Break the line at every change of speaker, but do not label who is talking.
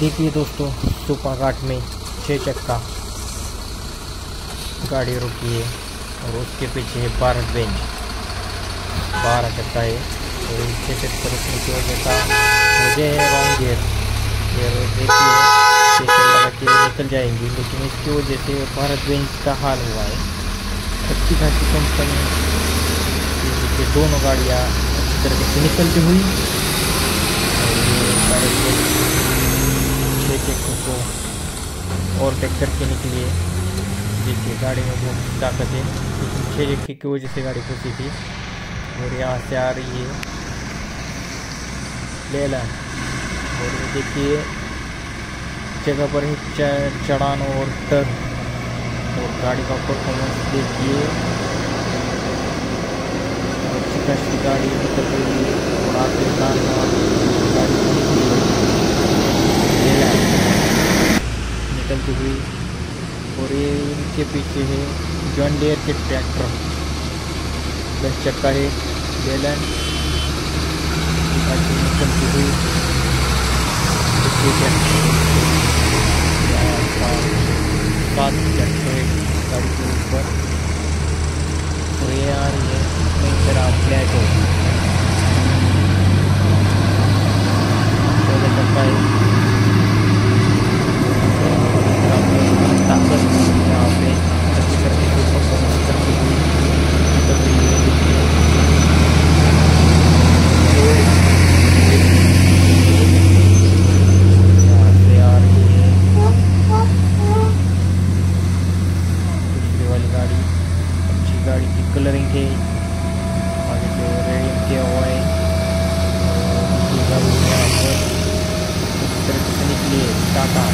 देखिए दोस्तों सुपा घाट में छः चक्का। गाड़ी रुकी है और उसके पीछे है भारत बेंच बारह चक्का है और इसके चक्कर रुकने की वजह का मुझे है रॉन्ग गियर गियर देखिए के निकल जाएँगी, लेकिन इसकी वजह से भारत बेंच का हाल हुआ है। अच्छी खासी कंपनी दोनों गाड़ियाँ अच्छी तरीके से निकलती हुई और ये भारत बेंच छः चक्कों को ओवरटेक करके निकली। है देखिए, गाड़ी में ताकत है। लेकिन छः चक्के की वजह से गाड़ी फंसी थी। और यहाँ से आ रही है। लेला। और देखिए, जगह पर ही चढ़ान और टर और गाड़ी का परफॉर्मेंस देखिए। गाड़ी रही है और आगे गाड़ी निकलती हुई और ये इनके पीछे है जॉन डेयर के ट्रैक्टर दस चक्का है बेलन हुई ट्रैक्टर है। ऊपर और ये आ रही है नई तरह फ्लैट हो चौदह चक्का है ताकत यहाँ पे अच्छी करके कोई परफॉर्मेंस करती हुई निकल रही है देखिए यहाँ से आ रही है दूसरी वाली गाड़ी अच्छी गाड़ी की आगे से रेडियम किया हुआ है पर इस तरीके से निकली टाटा